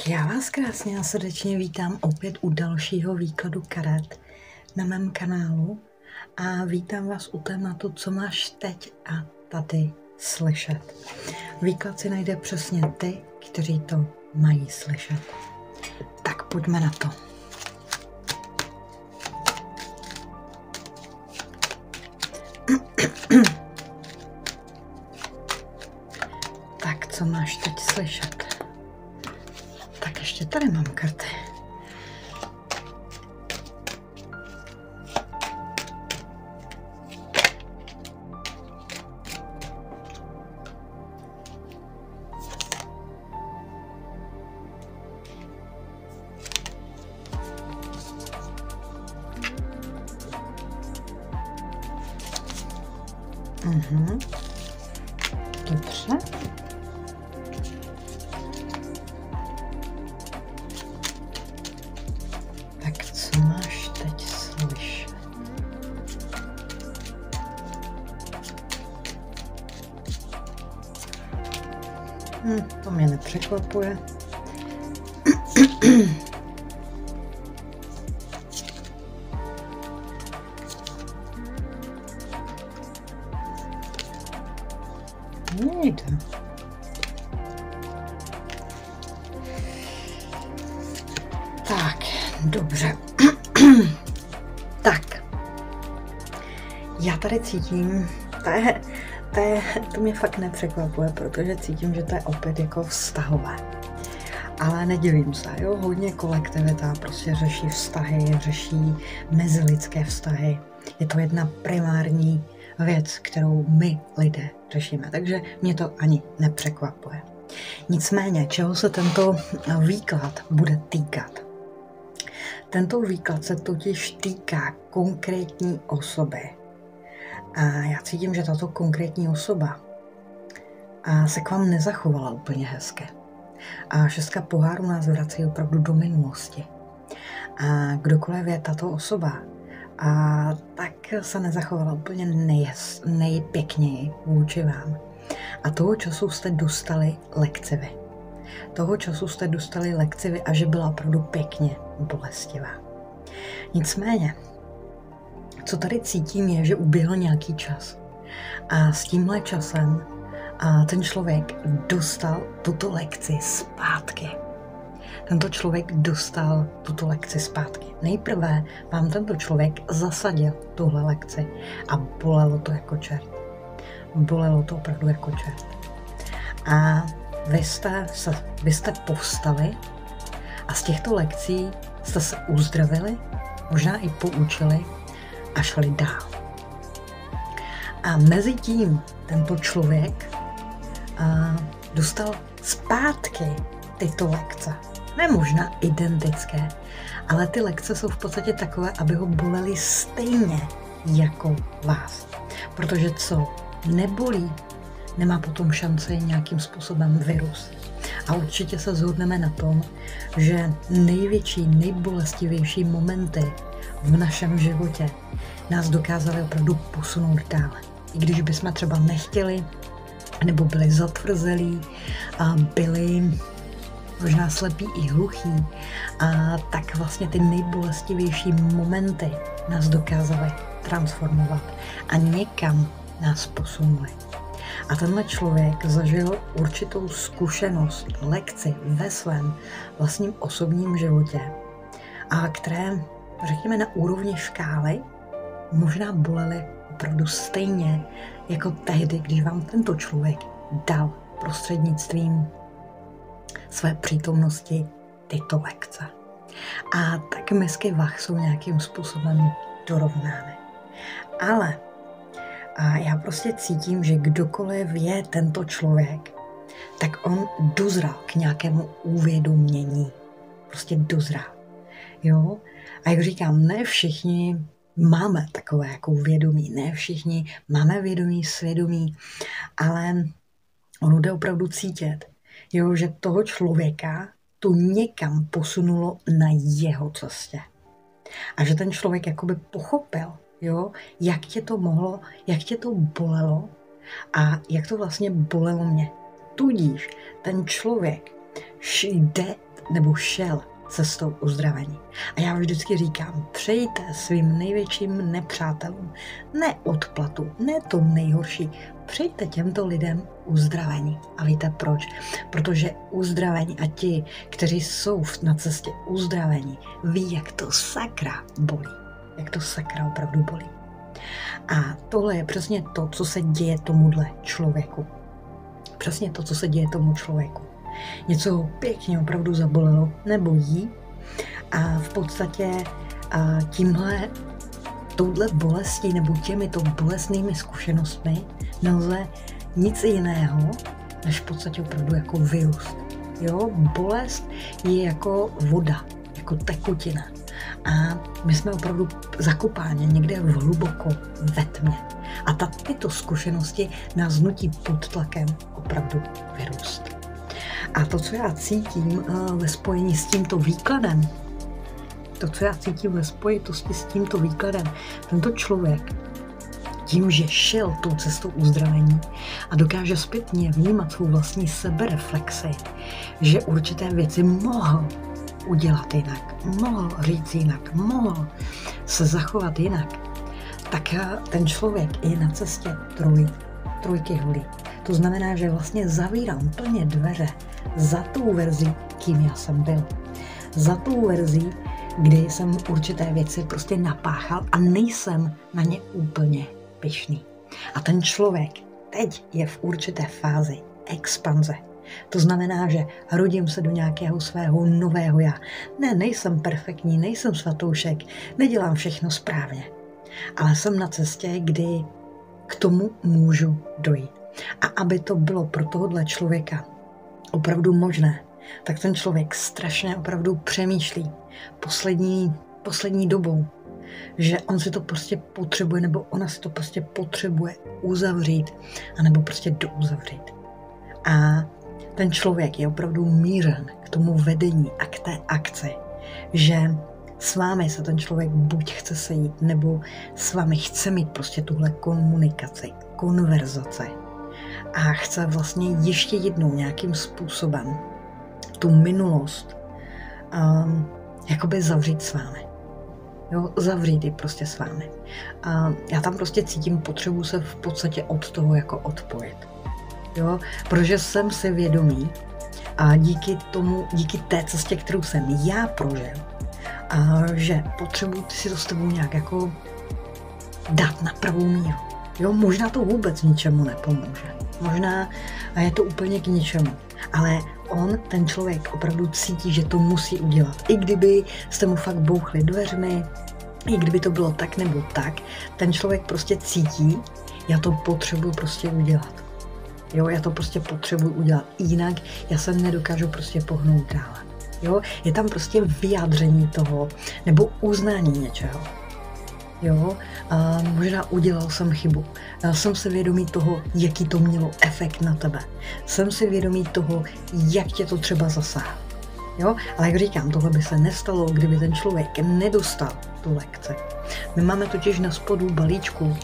Tak já vás krásně a srdečně vítám opět u dalšího výkladu karet na mém kanálu a vítám vás u tématu, co máš teď a tady slyšet. Výklad si najde přesně ty, kteří to mají slyšet. Tak pojďme na to. tak, co máš teď slyšet? Hm, to mě nepřekvapuje. Nejde. Tak, dobře. tak. Já tady cítím, to je, to, mě fakt nepřekvapuje, protože cítím, že to je opět jako vztahové. Ale nedělím se, jo, hodně kolektivita prostě řeší vztahy, řeší mezilidské vztahy. Je to jedna primární věc, kterou my lidé řešíme, takže mě to ani nepřekvapuje. Nicméně, čeho se tento výklad bude týkat? Tento výklad se totiž týká konkrétní osoby, a já cítím, že tato konkrétní osoba a se k vám nezachovala úplně hezké. A šestka poháru nás vrací opravdu do minulosti. A kdokoliv je tato osoba, a tak se nezachovala úplně nejez, nejpěkněji vůči vám. A toho času jste dostali lekci vy. Toho času jste dostali lekci vy a že byla opravdu pěkně bolestivá. Nicméně, co tady cítím, je, že uběhl nějaký čas. A s tímhle časem a ten člověk dostal tuto lekci zpátky. Tento člověk dostal tuto lekci zpátky. Nejprve vám tento člověk zasadil tuhle lekci a bolelo to jako čert. Bolelo to opravdu jako čert. A vy jste, se, vy jste povstali a z těchto lekcí jste se uzdravili, možná i poučili a šli dál. A mezi tím tento člověk a, dostal zpátky tyto lekce. Ne možná identické, ale ty lekce jsou v podstatě takové, aby ho bolely stejně jako vás. Protože co nebolí, nemá potom šanci nějakým způsobem vyrůst. A určitě se zhodneme na tom, že největší, nejbolestivější momenty v našem životě nás dokázali opravdu posunout dále. I když bychom třeba nechtěli, nebo byli zatvrzelí, a byli možná slepí i hluchí, a tak vlastně ty nejbolestivější momenty nás dokázaly transformovat a někam nás posunuli. A tenhle člověk zažil určitou zkušenost, lekci ve svém vlastním osobním životě, a které řekněme, na úrovni škály možná bolely opravdu stejně jako tehdy, když vám tento člověk dal prostřednictvím své přítomnosti tyto lekce. A tak misky vach jsou nějakým způsobem dorovnány. Ale a já prostě cítím, že kdokoliv je tento člověk, tak on dozral k nějakému uvědomění. Prostě dozral. Jo? A jak říkám, ne všichni máme takové jako vědomí, ne všichni máme vědomí, svědomí, ale ono jde opravdu cítit, jo, že toho člověka to někam posunulo na jeho cestě. A že ten člověk jakoby pochopil, jo, jak tě to mohlo, jak tě to bolelo a jak to vlastně bolelo mě. Tudíž ten člověk jde nebo šel cestou uzdravení. A já vždycky říkám, přejte svým největším nepřátelům ne odplatu, ne to nejhorší, přejte těmto lidem uzdravení. A víte proč? Protože uzdravení a ti, kteří jsou na cestě uzdravení, ví, jak to sakra bolí. Jak to sakra opravdu bolí. A tohle je přesně to, co se děje tomuhle člověku. Přesně to, co se děje tomu člověku něco ho pěkně opravdu zabolelo, nebo jí. A v podstatě a tímhle, touhle bolestí nebo těmito bolestnými zkušenostmi nelze nic jiného, než v podstatě opravdu jako virus. Jo, bolest je jako voda, jako tekutina. A my jsme opravdu zakopáni někde hluboko ve tmě. A ta, tyto zkušenosti nás nutí pod tlakem opravdu vyrůst. A to, co já cítím eh, ve spojení s tímto výkladem, to, co já cítím ve spojitosti s tímto výkladem, tento člověk tím, že šel tou cestou uzdravení a dokáže zpětně vnímat svou vlastní sebereflexi, že určité věci mohl udělat jinak, mohl říct jinak, mohl se zachovat jinak, tak eh, ten člověk je na cestě troj, trojky holí. To znamená, že vlastně zavírám plně dveře za tou verzi, kým já jsem byl. Za tou verzi, kdy jsem určité věci prostě napáchal a nejsem na ně úplně pyšný. A ten člověk teď je v určité fázi expanze. To znamená, že rodím se do nějakého svého nového já. Ne, nejsem perfektní, nejsem svatoušek, nedělám všechno správně. Ale jsem na cestě, kdy k tomu můžu dojít. A aby to bylo pro tohohle člověka opravdu možné, tak ten člověk strašně opravdu přemýšlí poslední, poslední dobou, že on si to prostě potřebuje, nebo ona si to prostě potřebuje uzavřít, anebo prostě douzavřít. A ten člověk je opravdu mířen k tomu vedení a k té akci, že s vámi se ten člověk buď chce sejít, nebo s vámi chce mít prostě tuhle komunikaci, konverzaci a chce vlastně ještě jednou nějakým způsobem tu minulost um, jakoby zavřít s vámi. Jo, zavřít ji prostě s vámi. A já tam prostě cítím potřebu se v podstatě od toho jako odpojit. Jo, protože jsem si vědomý a díky tomu, díky té cestě, kterou jsem já prožil, a že potřebuji si to s tebou nějak jako dát na pravou míru. Jo, možná to vůbec ničemu nepomůže možná a je to úplně k ničemu. Ale on, ten člověk, opravdu cítí, že to musí udělat. I kdyby jste mu fakt bouchli dveřmi, i kdyby to bylo tak nebo tak, ten člověk prostě cítí, já to potřebuji prostě udělat. Jo, já to prostě potřebuji udělat. Jinak já se nedokážu prostě pohnout dále. Jo, je tam prostě vyjádření toho, nebo uznání něčeho. Jo, a možná udělal jsem chybu. Já jsem si vědomý toho, jaký to mělo efekt na tebe. Jsem si vědomý toho, jak tě to třeba zasáhlo. Jo, ale jak říkám, tohle by se nestalo, kdyby ten člověk nedostal tu lekci. My máme totiž na spodu balíčku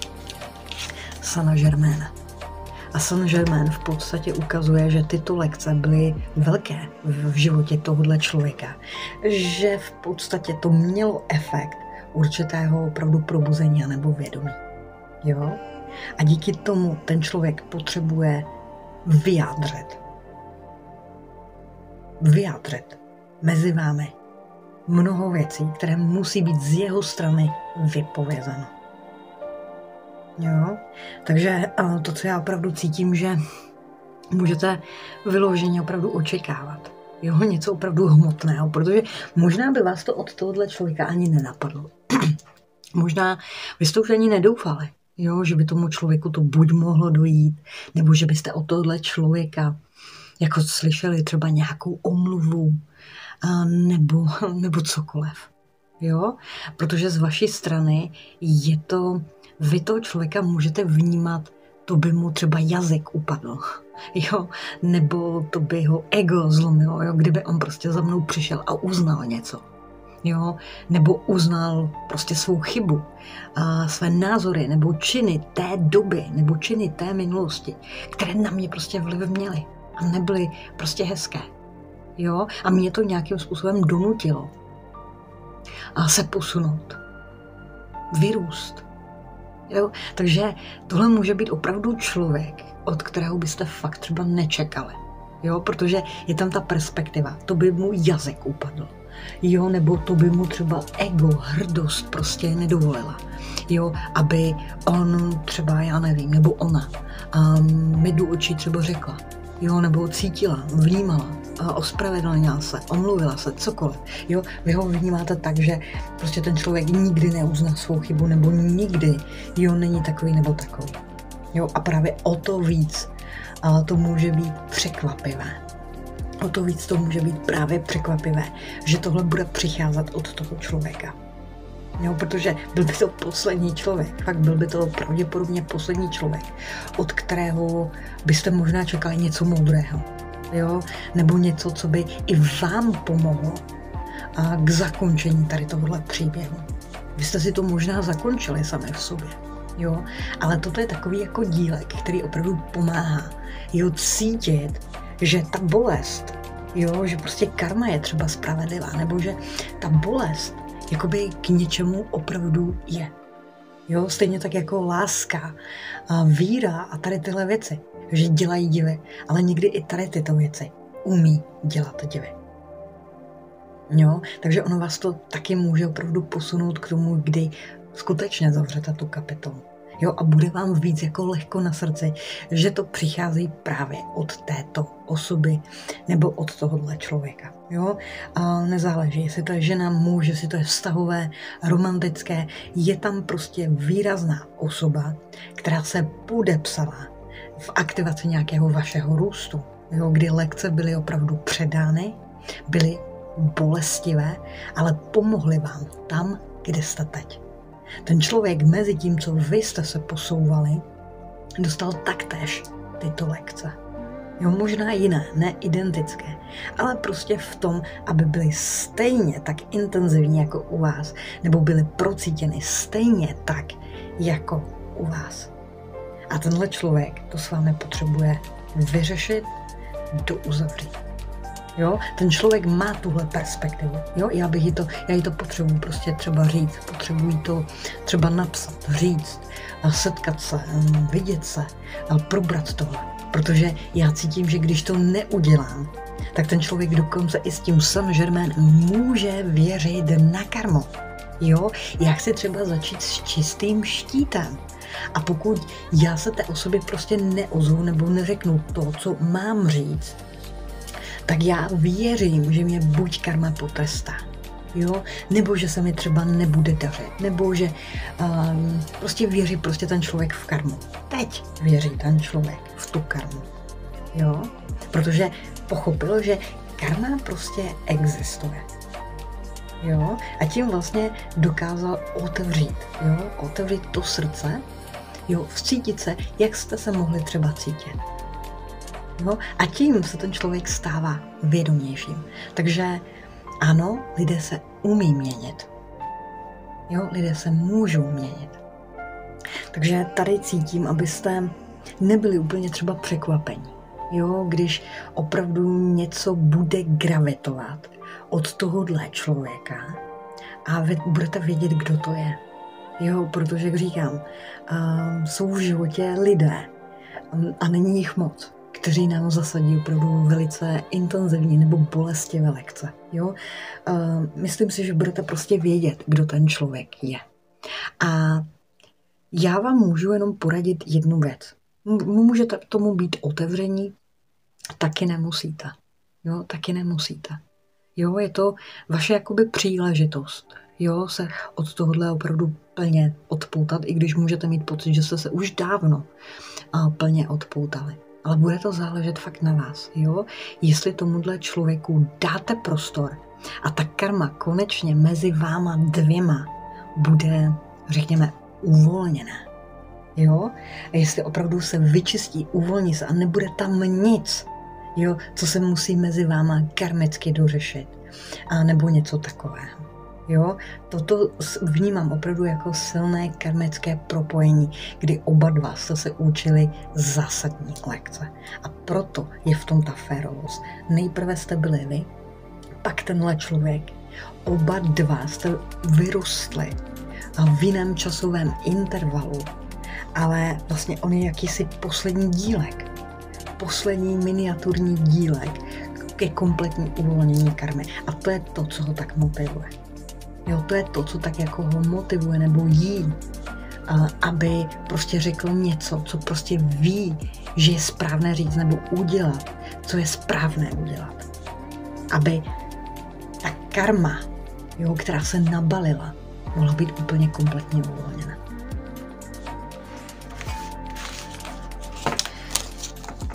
Sana Germain. A Saint Germain v podstatě ukazuje, že tyto lekce byly velké v životě tohohle člověka. Že v podstatě to mělo efekt určitého opravdu probuzení nebo vědomí. Jo? A díky tomu ten člověk potřebuje vyjádřit. Vyjádřit mezi vámi mnoho věcí, které musí být z jeho strany vypovězeno. Jo? Takže to, co já opravdu cítím, že můžete vyloženě opravdu očekávat. Jo, něco opravdu hmotného, protože možná by vás to od tohohle člověka ani nenapadlo. možná vy jste už ani nedoufali, jo, že by tomu člověku to buď mohlo dojít, nebo že byste od tohohle člověka jako slyšeli třeba nějakou omluvu, a nebo, nebo cokoliv. Jo? Protože z vaší strany je to, vy toho člověka můžete vnímat, to by mu třeba jazyk upadl, jo? nebo to by ho ego zlomilo, jo? kdyby on prostě za mnou přišel a uznal něco jo, nebo uznal prostě svou chybu, a své názory nebo činy té doby nebo činy té minulosti, které na mě prostě vliv měly a nebyly prostě hezké. jo, a mě to nějakým způsobem donutilo a se posunout, vyrůst. Jo? Takže tohle může být opravdu člověk, od kterého byste fakt třeba nečekali. Jo? Protože je tam ta perspektiva, to by mu jazyk upadl. Jo, nebo to by mu třeba ego, hrdost prostě nedovolila. Jo, aby on třeba, já nevím, nebo ona um, mi do očí třeba řekla, jo, nebo cítila, vnímala, ospravedlnila se, omluvila se, cokoliv. Jo, vy ho vnímáte tak, že prostě ten člověk nikdy neuzná svou chybu, nebo nikdy, jo, není takový nebo takový. Jo, a právě o to víc a to může být překvapivé. O to víc to může být právě překvapivé, že tohle bude přicházet od toho člověka. Jo, protože byl by to poslední člověk, fakt byl by to pravděpodobně poslední člověk, od kterého byste možná čekali něco moudrého, jo, nebo něco, co by i vám pomohlo a k zakončení tady tohohle příběhu. Vy jste si to možná zakončili sami v sobě, jo, ale toto je takový jako dílek, který opravdu pomáhá, jo, cítit, že ta bolest, jo, že prostě karma je třeba spravedlivá, nebo že ta bolest jakoby k něčemu opravdu je. Jo, stejně tak jako láska, a víra a tady tyhle věci, že dělají divy, ale někdy i tady tyto věci umí dělat divy. Jo, takže ono vás to taky může opravdu posunout k tomu, kdy skutečně zavřete tu kapitolu. Jo, a bude vám víc jako lehko na srdci, že to přichází právě od této osoby nebo od tohohle člověka. Jo? A nezáleží, jestli to je žena, muž, jestli to je vztahové, romantické, je tam prostě výrazná osoba, která se podepsala v aktivaci nějakého vašeho růstu, jo? kdy lekce byly opravdu předány, byly bolestivé, ale pomohly vám tam, kde jste teď. Ten člověk mezi tím, co vy jste se posouvali, dostal taktéž tyto lekce. Jo, možná jiné, ne identické, ale prostě v tom, aby byly stejně tak intenzivní jako u vás, nebo byly procítěny stejně tak jako u vás. A tenhle člověk to s vámi potřebuje vyřešit, douzavřít. Jo? Ten člověk má tuhle perspektivu. Jo? Já bych jí to, já jí to potřebuji prostě třeba říct, potřebuji to třeba napsat, říct, setkat se, vidět se, probrat tohle. Protože já cítím, že když to neudělám, tak ten člověk dokonce i s tím Saint Germain může věřit na karmo. Jo, já chci třeba začít s čistým štítem. A pokud já se té osobě prostě neozvu nebo neřeknu to, co mám říct, tak já věřím, že mě buď karma potrestá, jo, nebo že se mi třeba nebude dařit, nebo že um, prostě věří prostě ten člověk v karmu. Teď věří ten člověk v tu karmu, jo, protože pochopil, že karma prostě existuje. Jo? A tím vlastně dokázal otevřít, jo? otevřít to srdce, jo? vcítit se, jak jste se mohli třeba cítit. Jo? A tím se ten člověk stává vědomějším. Takže ano, lidé se umí měnit. Jo, lidé se můžou měnit. Takže tady cítím, abyste nebyli úplně třeba překvapení. Jo, když opravdu něco bude gravitovat od tohohle člověka a vy budete vědět, kdo to je. Jo, protože, jak říkám, jsou v životě lidé a není jich moc kteří nám zasadí opravdu velice intenzivní nebo bolestivé lekce. Jo? Uh, myslím si, že budete prostě vědět, kdo ten člověk je. A já vám můžu jenom poradit jednu věc. Můžete tomu být otevření, taky nemusíte. Jo, taky nemusíte. Jo, je to vaše jakoby příležitost. Jo, se od tohohle opravdu plně odpoutat, i když můžete mít pocit, že jste se už dávno plně odpoutali ale bude to záležet fakt na vás, jo? Jestli tomuhle člověku dáte prostor a ta karma konečně mezi váma dvěma bude, řekněme, uvolněná. Jo? A jestli opravdu se vyčistí, uvolní se a nebude tam nic, jo, co se musí mezi váma karmicky dořešit, a nebo něco takového. Jo, toto vnímám opravdu jako silné karmické propojení, kdy oba dva jste se učili zásadní lekce. A proto je v tom ta férovost. Nejprve jste byli vy, pak tenhle člověk. Oba dva jste vyrostli v jiném časovém intervalu, ale vlastně on je jakýsi poslední dílek, poslední miniaturní dílek ke kompletní uvolnění karmy. A to je to, co ho tak motivuje. Jo, to je to, co tak jako ho motivuje nebo jí, aby prostě řekl něco, co prostě ví, že je správné říct nebo udělat, co je správné udělat. Aby ta karma, jo, která se nabalila, mohla být úplně kompletně uvolněna.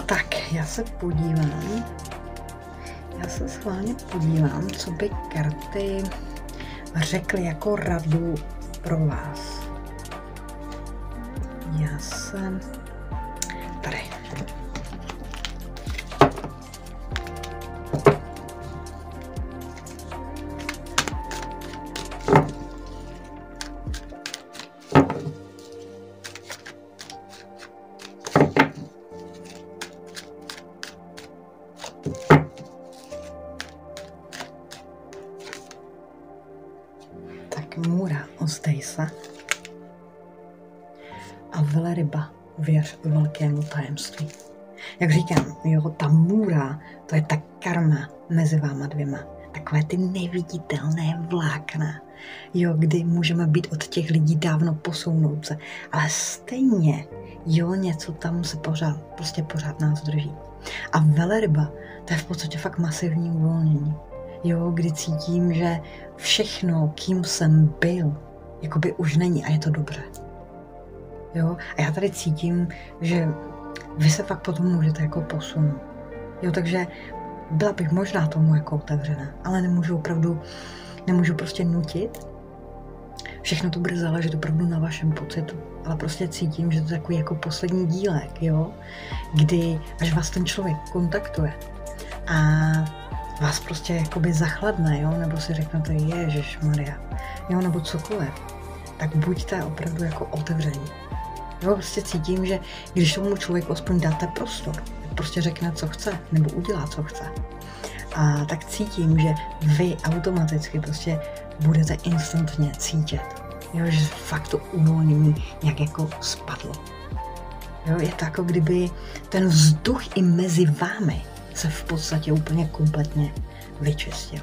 Tak, já se podívám, já se schválně podívám, co by karty řekli jako radu pro vás. Já jsem tady. Velkému tajemství. Jak říkám, jo, ta můra, to je ta karma mezi váma dvěma. Takové ty neviditelné vlákna, jo, kdy můžeme být od těch lidí dávno posounout se, ale stejně, jo, něco tam se pořád, prostě pořád nás drží. A veleryba, to je v podstatě fakt masivní uvolnění jo, kdy cítím, že všechno, kým jsem byl, jakoby už není a je to dobře. Jo, a já tady cítím, že vy se fakt potom můžete jako posunout. Jo, takže byla bych možná tomu jako otevřená, ale nemůžu opravdu, nemůžu prostě nutit. Všechno to bude záležet opravdu na vašem pocitu. Ale prostě cítím, že to je takový jako poslední dílek, jo, kdy až vás ten člověk kontaktuje a vás prostě jakoby zachladne, jo, nebo si řeknete, Ježíš Maria, jo, nebo cokoliv, tak buďte opravdu jako otevření. Jo, prostě cítím, že když tomu člověku aspoň dáte prostor, prostě řekne, co chce, nebo udělá, co chce, a tak cítím, že vy automaticky prostě budete instantně cítit, jo, že fakt to uvolnění nějak jako spadlo. Jo, je to jako kdyby ten vzduch i mezi vámi se v podstatě úplně kompletně vyčistil.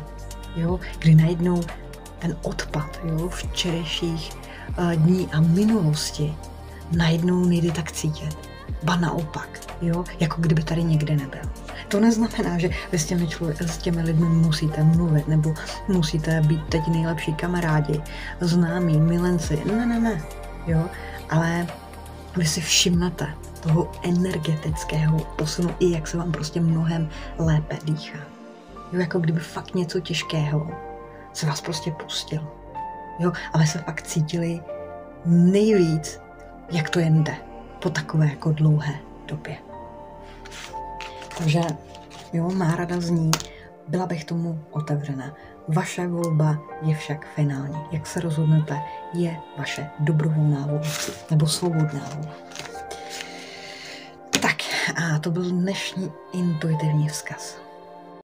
Jo, kdy najednou ten odpad jo, včerejších uh, dní a minulosti najednou nejde tak cítit. Ba naopak, jo, jako kdyby tady někde nebyl. To neznamená, že vy s těmi, člověk, s těmi lidmi musíte mluvit nebo musíte být teď nejlepší kamarádi, známí, milenci. Ne, ne, ne. Jo, ale vy si všimnete, toho energetického posunu, i jak se vám prostě mnohem lépe dýchá. Jo, jako kdyby fakt něco těžkého se vás prostě pustil. Jo, ale se fakt cítili nejvíc, jak to jen jde po takové jako dlouhé době. Takže jo, má rada zní, byla bych tomu otevřena. Vaše volba je však finální. Jak se rozhodnete, je vaše dobrovolná volba nebo svobodná volba. A to byl dnešní intuitivní vzkaz.